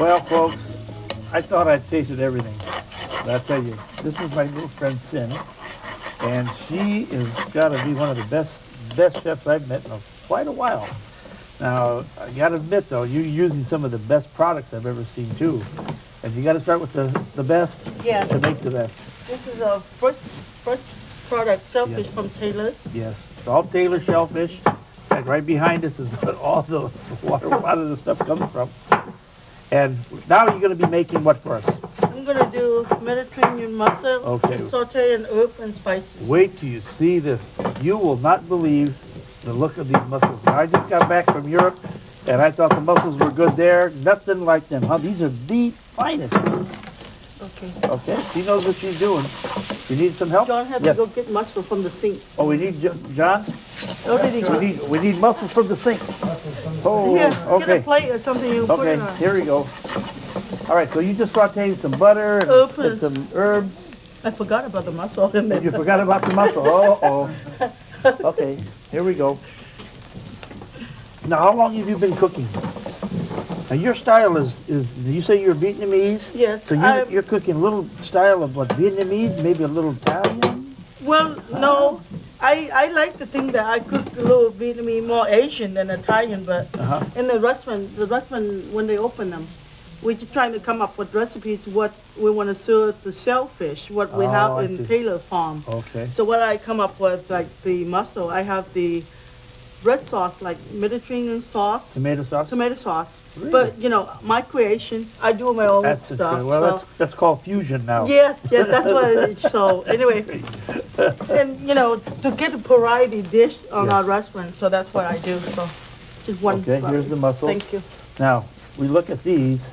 Well, folks, I thought I'd tasted everything. But I'll tell you, this is my little friend Sin, and she is got to be one of the best best chefs I've met in a, quite a while. Now, I got to admit though, you're using some of the best products I've ever seen too. And you got to start with the, the best Yeah. to make the best. This is a first first product, shellfish Yeah. from Taylor. Yes, it's all Taylor shellfish. In fact, right behind us is all the water, a lot of the stuff comes from. And now you're going to be making what for us? I'm gonna do Mediterranean mussel, Okay. saute in herb and spices. Wait till you see this. You will not believe the look of these mussels. I just got back from Europe and I thought the mussels were good there. Nothing like them, huh? These are the finest. Okay. Okay, she knows what she's doing. You need some help? John had Yes. to go get mussel from the sink. Oh, we need, Jo- John? Oh, We need, we need mussels from the sink. Oh, Here, get a okay. plate or something you put Okay, it on. here we go. All right, so you just sauteed some butter and oh, Herbs. and some herbs. I forgot about the mussel in You forgot about the mussel. Oh, oh. Okay, here we go. Now, how long have you been cooking? Now, your style is, is you say you're Vietnamese? Yes, So you're, you're cooking a little style of what, Vietnamese, maybe a little Italian? Well, no, I, I like to think that I cook a little Vietnamese, more Asian than Italian, but Uh-huh. in the restaurant, the restaurant, when they open them, we're just trying to come up with recipes, what we want to serve the shellfish, what we Oh, have in. Taylor Farm. Okay. So what I come up with, like the mussel, I have the red sauce, like Mediterranean sauce, Tomato sauce? tomato sauce. Really? But, you know, my creation, I do my own That's, stuff. well, so- that's, that's called fusion now. Yes, yes, that's what it is. So anyway, and you know, to get a variety dish on our Yes. restaurant, so that's what I do. So just one. Okay, here's the mussels. Thank you. Now, we look at these.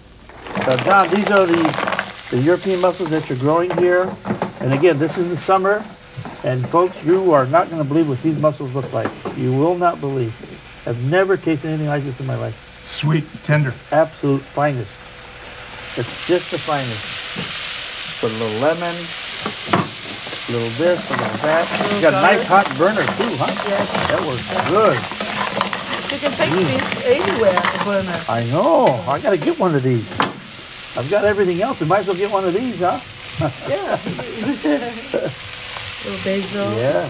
Now, John, these are the, the European mussels that you're growing here. And again, this is the summer. And folks, you are not going to believe what these mussels look like. You will not believe. I've never tasted anything like this in my life. Sweet, tender. Absolute finest. It's just the finest. Put a little lemon, a little this, a little that. You got a nice hot burner too, huh? Yes, That works good. you can take Mm. these anywhere, the burner. I know. I got to get one of these. I've got everything else. We might as well get one of these, huh? Yeah. little basil. Yeah.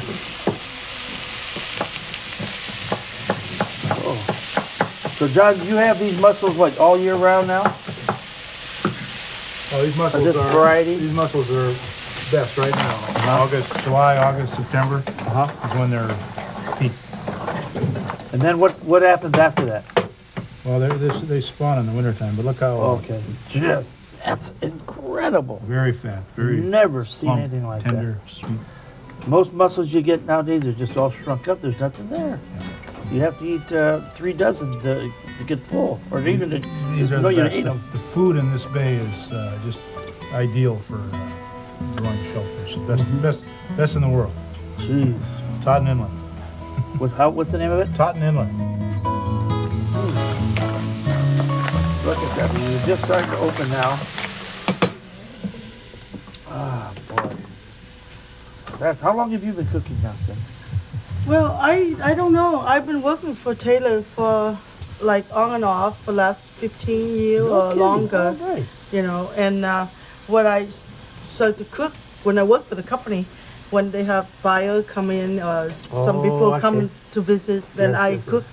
So John, you have these mussels what all year round now? Oh, these mussels this are, variety? these mussels are best right now. August, July, August, September Uh huh. is when they're peak. And then what what happens after that? Well, they, they spawn in the wintertime, but look how, Okay. Just that's incredible. very fat, very Never seen plump, anything like that. tender, sweet. Most mussels you get nowadays are just all shrunk up. There's nothing there. You have to eat uh, three dozen to, to get full, or even to These are no, the you best. eat The, them. the food in this bay is uh, just ideal for uh, growing shellfish. The Best, Mm-hmm. best, best in the world. Jeez. Totten Inlet. What, how, what's the name of it? Totten Inlet. Look at that. It's just starting to open now. Ah, boy. That's how long have you been cooking now, Sin? Well, I I don't know. I've been working for Taylor for like on and off for last 15 years No or kidding. longer. Oh, right. you know, and uh, what I started to cook when I work for the company, when they have buyer come in or s- some Oh, people okay. come to visit, then Yes, I yes, yes. cook.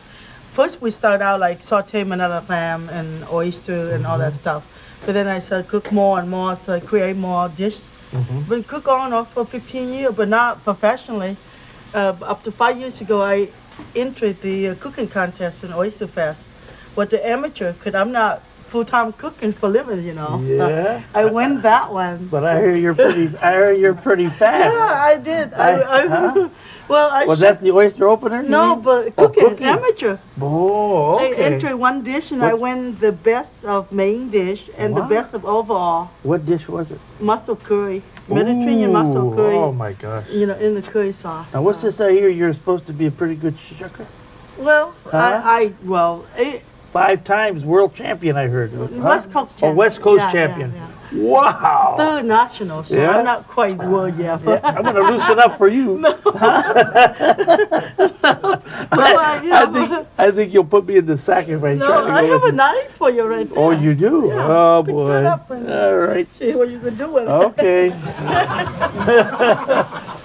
First, we start out like saute manila clam and oyster and all Mm-hmm. that stuff, but then I started cook more and more, so I create more dish. Mm-hmm. Been cook on and off for 15 years, but not professionally. Uh, up to five years ago, I entered the uh, cooking contest in Oyster Fest. With the amateur, because I'm not full-time cooking for living, you know. Yeah. I win that one. But I hear you're pretty. I hear you're pretty fast. Yeah, I did. I, I- I, huh? well, I Was that the oyster opener? no, but Oh, cooking, cooking. amateur. Oh, okay. I entered one dish and I What- win the best of main dish and the best of overall What dish was it? mussel curry, Mediterranean mussel Ooh, curry. Oh my gosh. You know, in the curry sauce. Now what's so. this I hear? You're supposed to be a pretty good shucker. Well, Huh? I, I well, it, Five times world champion, I heard. Huh? West Coast Oh, champion. West Coast Yeah, yeah, champion. yeah. Wow. third national, so Yeah? I'm not quite world yet. Yeah, I'm gonna loosen up for you. But I, I think I think you'll put me in the sack if I no, try to I have a knife for you right there. Oh, you do? Yeah, oh boy. that up and- All right. See what you can do with it. Okay.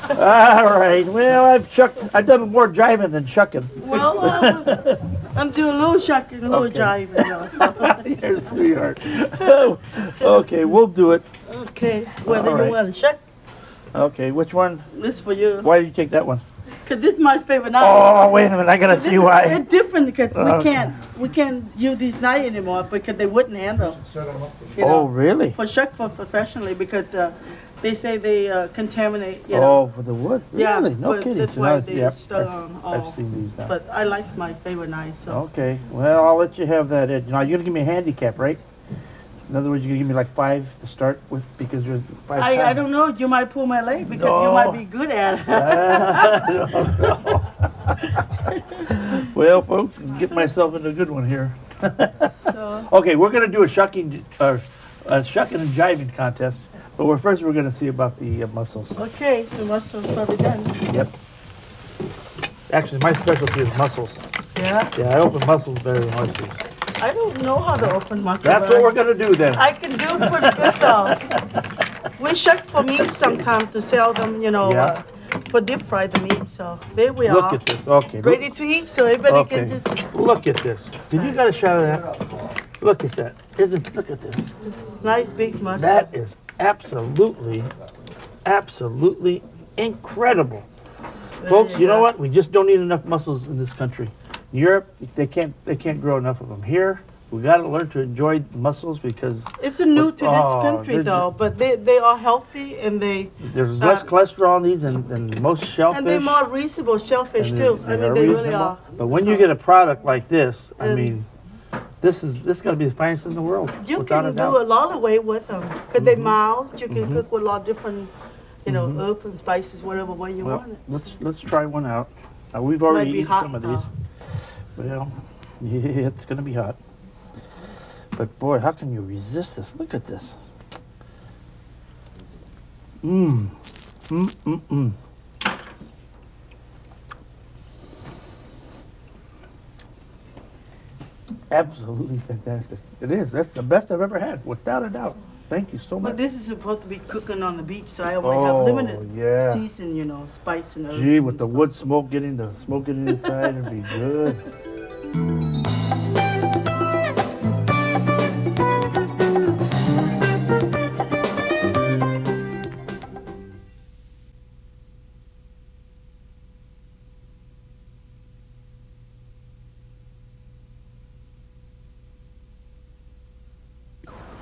All right. Well, I've chucked. I've done more driving than chucking. Well, uh, I'm doing a little shucking, a little Okay. jiving. You You're a sweetheart. okay, we'll do it. know. okay, whether All you right. want to shuck Okay, which one? this for you, Why did you take that one? because this is my favorite knife. Oh, wait a minute. I gotta see is- why. It's different because we can't we can't use these knives anymore because they wouldn't handle. You Oh, know, really? for shuck for professionally because uh, they say they uh, contaminate. You know, Oh, for the wood? Yeah, Really? No but kidding. that's So why now- they yep, start I've- on I've all. seen these now. but I like my favorite knife. So Okay, well, I'll let you have that edge. Now, you're gonna give me a handicap, right? In other words, you're gonna give me like five to start with because you're five I, I don't know. You might pull my leg because you No. might be good at it. I don't know. Well, folks, get myself into a good one here. so, Okay, we're gonna do a shucking, uh, a shucking and jiving contest, but we're, first we're gonna see about the uh, mussels. okay, the muscles probably done. Yep. Actually, my specialty is mussels. Yeah. Yeah, I open mussels better than oysters. I don't know how to open muscle. That's what we're gonna do then. I can do pretty good though. We shuck for meat sometimes to sell them, you know, Yeah. uh, for deep fried the meat. So there we Look are, at this, okay. look- ready to eat. So everybody Okay, can just look at this. Did you got a shot of that? Look at that. Isn't, look at this. nice big muscle. That is absolutely, absolutely incredible. Folks, you know what? We just don't need enough mussels in this country. Europe, they can't, they can't grow enough of them. Here, we gotta learn to enjoy mussels because It's a new to this Oh, country though, but they, they are healthy and they there's less Uh, cholesterol in these than, than most shellfish. and they're more reasonable shellfish too. I mean, they really are. But when you get a product like this, I And- mean, this is, this is gonna be the finest in the world, You without can a do doubt. a lot of way with them. Cause they mild, you can Mhm. cook with a lot of different, you know, Mhm. herbs and spices, whatever way you Well, want it. let's, let's try one out. Uh, we've already eaten some of these. Well, yeah, it's gonna be hot. But boy, how can you resist this? Look at this. Mmm. Mmm, mmm, mmm. Absolutely fantastic. It is. That's the best I've ever had, without a doubt. Thank you so much. But this is supposed to be cooking on the beach, so I only Oh, have limited yeah. season, you know, spice and. Gee, with the stuff. wood smoke getting the smoke getting inside, it'd be good.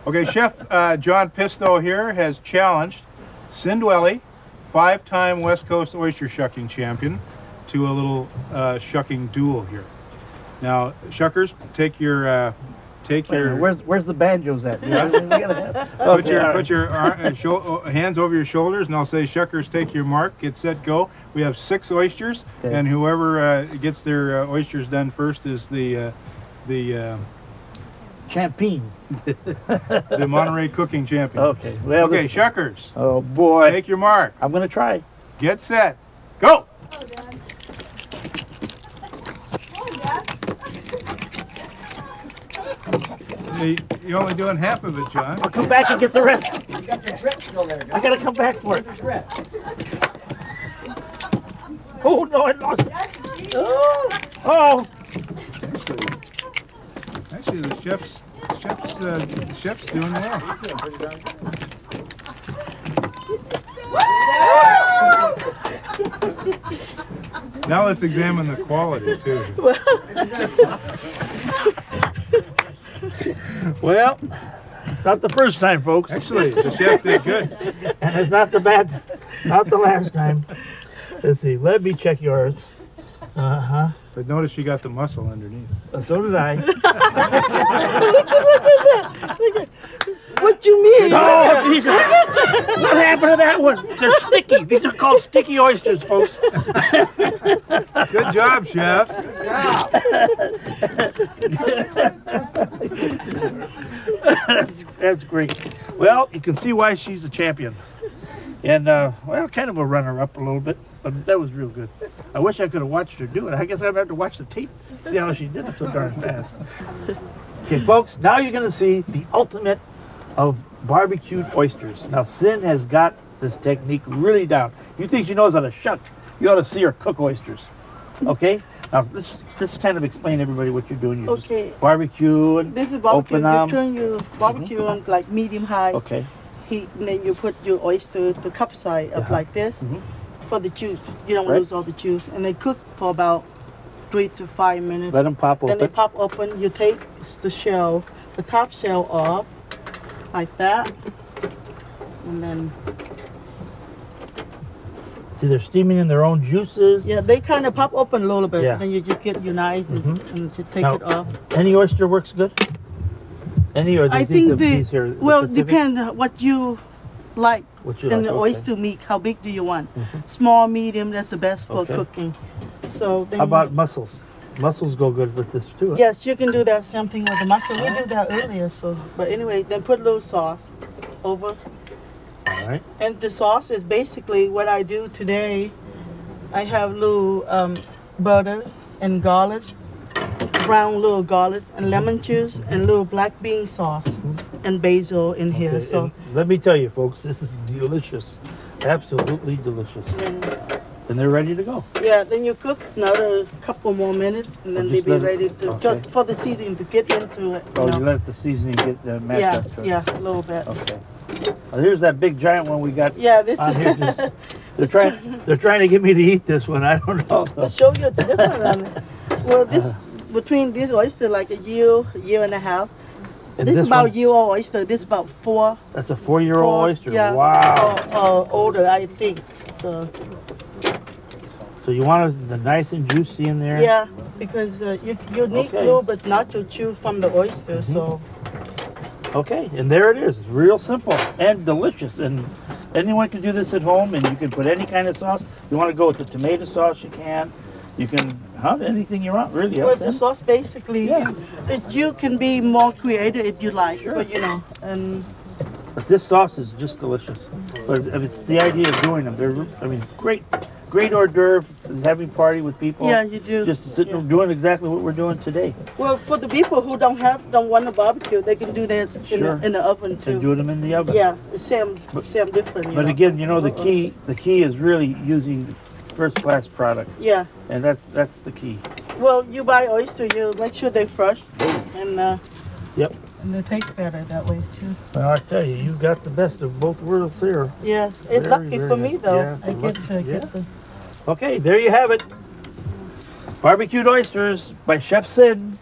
Okay, Chef uh, John Pisto here has challenged Sindwelly, five-time West Coast oyster shucking champion, to a little uh, shucking duel here. Now, shuckers, take your uh, take Wait your where's where's the banjos at? We put Okay, your all put your ar- uh, uh, hands over your shoulders, and I'll say, "Shuckers, take your mark. Get set, go." We have six oysters, Okay. and whoever uh, gets their uh, oysters done first is the uh, the Champagne. the Monterey cooking champion. Okay. Well. Okay, this- Shuckers, oh boy. take your mark. I'm gonna try. Get set, go. You- You're only doing half of it, John. I'll come back and get the rest. I gotta come back for it. Oh no, I lost it. Oh, oh. Actually, the chef's chef's uh, the chef's doing well. Now let's examine the quality too. Well, it's not the first time, folks, Actually, the chef did good. and it's not the bad, not the last time. Let's see. Let me check yours. Uh huh. But notice you got the muscle underneath. So did I. What do you mean? Oh, Jesus. What happened to that one? They're sticky. These are called sticky oysters, folks. Good job, chef. good That's, that's great. Well, you can see why she's a champion. And, uh, well, kind of a runner up a little bit, but that was real good. I wish I could have watched her do it. I guess I'm gonna have to watch the tape, see how she did it so darn fast. Okay, folks, now you're going to see the ultimate of barbecued oysters. Now, Sin has got this technique really down. You think she knows how to shuck, you ought to see her cook oysters. Okay? Now, this this kind of explain everybody what you're doing. You Okay. barbecue and This is barbecue. open You turn your barbecue on like medium high Okay. heat, and then you put your oyster the cup side up Uh-huh. like this Mhm. For the juice. You don't Right. lose all the juice, and they cook for about three to five minutes. Let them pop open. Then they pop open. You take the shell, the top shell off, like that, and then See, they're steaming in their own juices. yeah, they kind of pop open a little bit. Yeah. Then you just get your knife and, Mhm. and just take Now- it off. Any oyster works good. Any or I think the these the well depends what you like What you in like, the okay. oyster meat. How big do you want? Mhm. Small, medium. That's the best for Okay. cooking. So then How about mussels? Mussels go good with this too. huh? Yes, you can do that same thing with the mussel. We did that earlier. So, but anyway, then put a little sauce over. All right. And the sauce is basically what I do today. I have little um, butter and garlic, brown little garlic and lemon juice and little black bean sauce and basil in here. So let me tell you, folks, this is delicious. Absolutely delicious. then, And they're ready to go. yeah, then you cook another couple more minutes and then Oh, they just be let it- ready to okay. just for the seasoning to get into it. Oh, you you let the seasoning get uh, matched yeah, up it. yeah, a little bit. Okay. Here's that big giant one we got Yeah, this on here. Just, they're trying. They're trying to get me to eat this one. I don't know. to show you the difference on. Well, this between this oyster like a year, year and a half. And this, this is about one, year old oyster. This about four. that's a four-year-old four- oyster. Yeah. Wow. Or, or older, I think. So So you want it the nice and juicy in there? yeah, because uh, you you need Okay. a little bit nacho chew from the oyster. So Okay, and there it is. It's real simple and delicious. And anyone can do this at home, and you can put any kind of sauce. You want to go with the tomato sauce, you can. You can, huh? Anything you want, really. with the sauce, basically, Yeah. you, you can be more creative if you like. Sure. But you know, and But this sauce is just delicious. But it's the idea of doing them. They're, I mean, great, great hors d'oeuvre, having party with people. yeah, you do. Just sitting, yeah. doing exactly what we're doing today. Well, for the people who don't have, don't want a barbecue, they can do this in, the, in the oven too. And doing them in the oven. Yeah, same, same different. But know. again, you know, the Uh-uh. key, the key is really using first-class product, Yeah. and that's that's the key. Well, you buy oyster, you make sure they're fresh, and uh, Yep. and they taste better that way too. Well, I tell you, you've got the best of both worlds here. Yeah, it's Very, lucky very for me good. though. Yeah, I get lucky. to Yeah. get the. Okay, there you have it. Barbecued oysters by Chef Sin.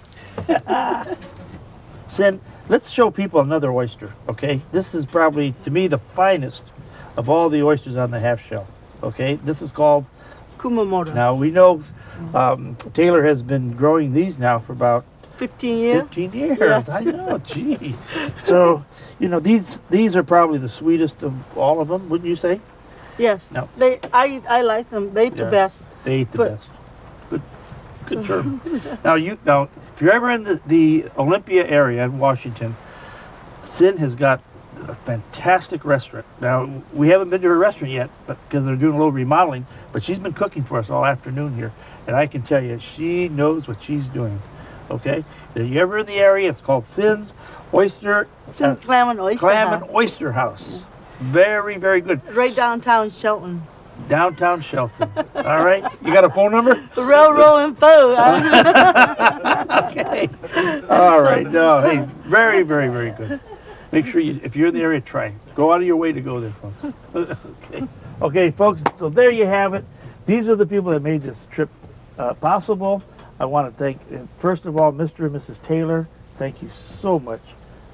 Sin, let's show people another oyster, okay? This is probably, to me, the finest of all the oysters on the half shell, okay? This is called, Kumamoto. now we know um, Taylor has been growing these now for about 15 years. 15 years. Yes. I know, gee. So, you know, these these are probably the sweetest of all of them, wouldn't you say? Yes. No. They, I, I like them. They the Yeah. best. They eat the But- best. Good, good term. now you now, if you're ever in the, the Olympia area in Washington, Sin has got a fantastic restaurant. Now we haven't been to her restaurant yet, but because they're doing a little remodeling. But she's been cooking for us all afternoon here, and I can tell you, she knows what she's doing. Okay, if you're ever in the area, it's called Sin's Oyster uh, clam and oyster. Clam house. and Oyster House. Very, very good. Right downtown Shelton. Downtown Shelton. All right, you got a phone number? Railroad huh? okay. All right. No, hey, very, very, very good. Make sure you, if you're in the area, try. Go out of your way to go there, folks. okay. Okay, folks. So there you have it. These are the people that made this trip uh, possible. I want to thank, uh, first of all, Mr. and Mrs. Taylor. Thank you so much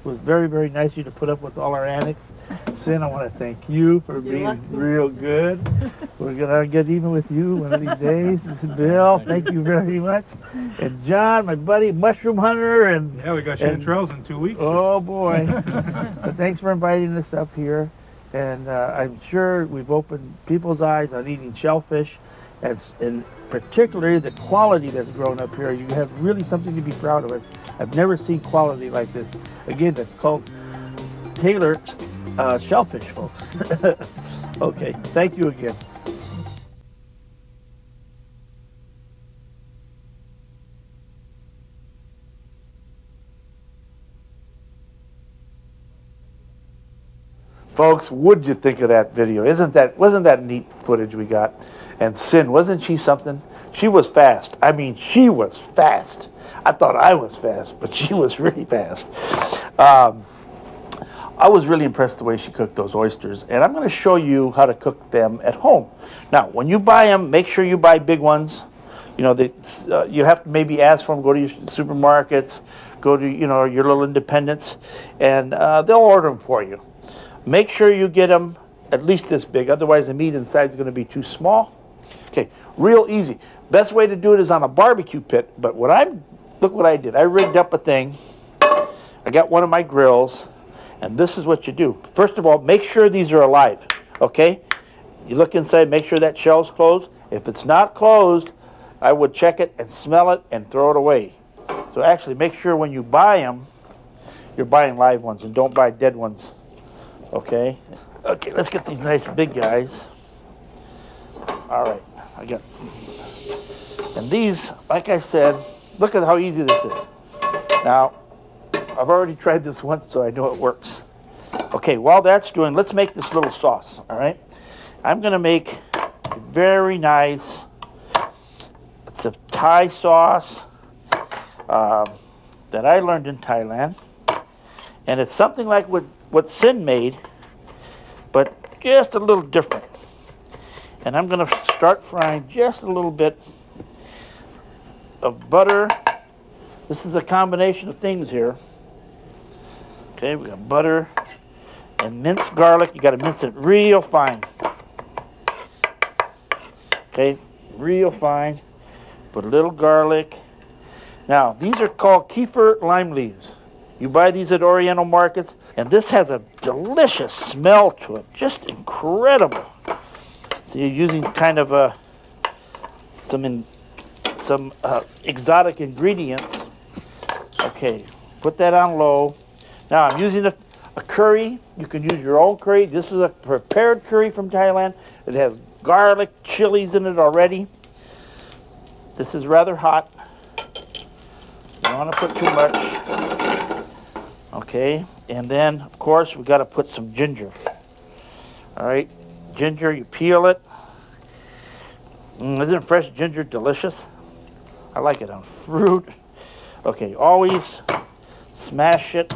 was very, very nice of you to put up with all our antics. Sin, I want to thank you for being welcome. real good. We're gonna get even with you one of these days. Bill, thank you very much. And John, my buddy, mushroom hunter, and Yeah, we got And- chanterelles in two weeks. Oh boy! but thanks for inviting us up here, and uh, I'm sure we've opened people's eyes on eating shellfish, and, and particularly the quality that's grown up here. You have really something to be proud of. It's, I've never seen quality like this. Again, that's called Taylor uh, shellfish, folks. okay, thank you again. Folks, what'd you think of that video? Isn't that wasn't that neat footage we got? And Sin, wasn't she something? She was fast. I mean, she was fast. I thought I was fast, but she was really fast. Um, I was really impressed the way she cooked those oysters, and I'm going to show you how to cook them at home. Now, when you buy them, make sure you buy big ones. You know, they, uh, you have to maybe ask for them. Go to your supermarkets, go to you know your little independents, and uh, they'll order them for you. Make sure you get them at least this big, otherwise the meat inside is going to be too small. Okay, real easy. Best way to do it is on a barbecue pit. But what I'm, look what I did. I rigged up a thing. I got one of my grills, and this is what you do. First of all, make sure these are alive. Okay, you look inside, make sure that shell's closed. If it's not closed, I would check it and smell it and throw it away. So actually, make sure when you buy them, you're buying live ones and don't buy dead ones. Okay. Okay, let's get these nice big guys. All right, I got. And these, like I said, look at how easy this is. Now, I've already tried this once, so I know it works. Okay, while that's doing, let's make this little sauce. All right. I'm gonna make a very nice. It's a Thai sauce um, that I learned in Thailand, and it's something like what what Sin made, but just a little different. And I'm gonna start frying just a little bit of butter. This is a combination of things here. Okay, we got butter and minced garlic. You gotta mince it real fine. Okay, real fine. Put a little garlic. Now, these are called kaffir lime leaves. You buy these at Oriental markets, and this has a delicious smell to it. Just incredible. So you're using kind of a some in, some uh, exotic ingredients. Okay, put that on low. Now I'm using a, a curry. You can use your own curry. This is a prepared curry from Thailand. It has garlic, chilies in it already. This is rather hot. You don't want to put too much. Okay, and then of course we got to put some ginger. All right, ginger. You peel it. Mm, isn't fresh ginger delicious? I like it on fruit. Okay, always smash it,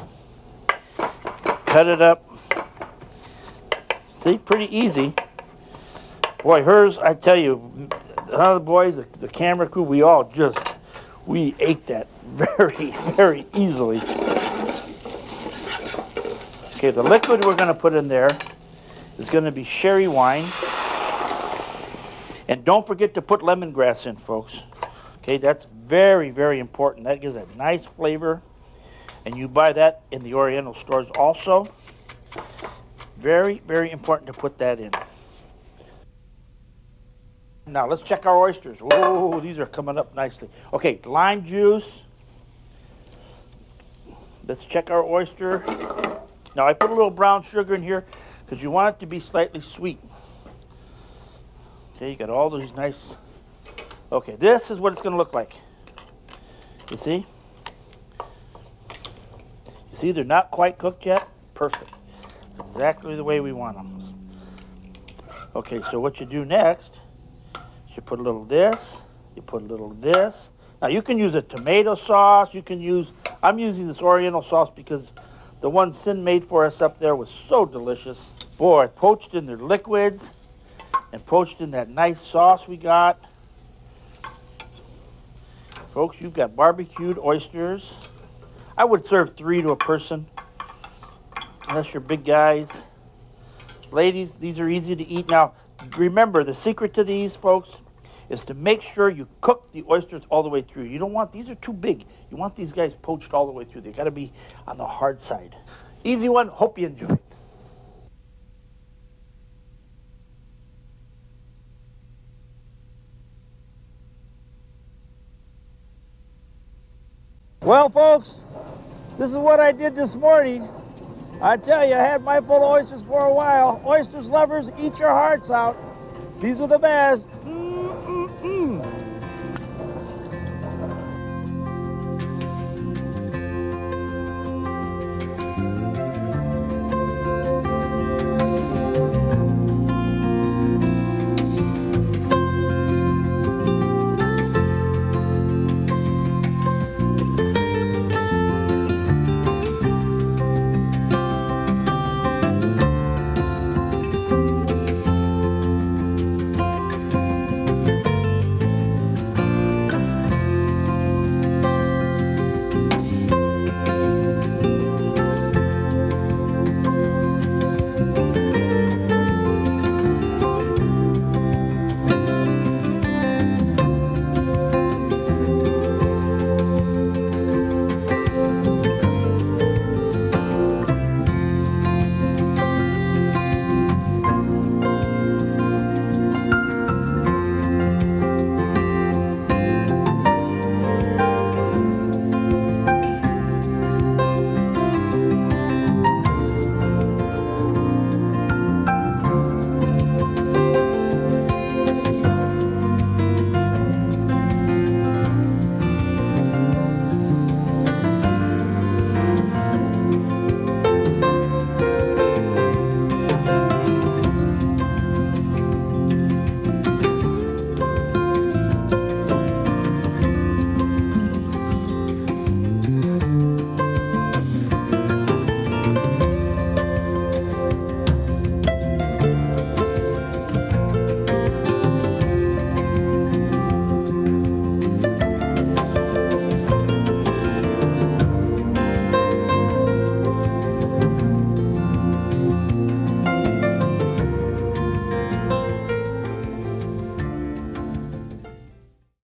cut it up. See, pretty easy. Boy, hers, I tell you, the boys, the, the camera crew, we all just, we ate that very, very easily. Okay, the liquid we're going to put in there is going to be sherry wine. And don't forget to put lemongrass in, folks. Okay, that's very, very important. That gives a nice flavor. And you buy that in the Oriental stores also. Very, very important to put that in. Now let's check our oysters. Whoa, these are coming up nicely. Okay, lime juice. Let's check our oyster. Now I put a little brown sugar in here because you want it to be slightly sweet. Okay, you got all those nice. Okay, this is what it's going to look like. You see? You see, they're not quite cooked yet. Perfect. Exactly the way we want them. Okay, so what you do next is you put a little this, you put a little this. Now you can use a tomato sauce. You can use. I'm using this Oriental sauce because the one Sin made for us up there was so delicious. Boy, poached in their liquids and poached in that nice sauce we got. Folks, you've got barbecued oysters. I would serve three to a person. unless you're big guys. Ladies, these are easy to eat. Now, remember the secret to these, folks, is to make sure you cook the oysters all the way through. You don't want these are too big. You want these guys poached all the way through. They got to be on the hard side. Easy one. Hope you enjoy. It. Well, folks, this is what I did this morning. I tell you, I had my full of oysters for a while. Oysters lovers, eat your hearts out. These are the best. Mm.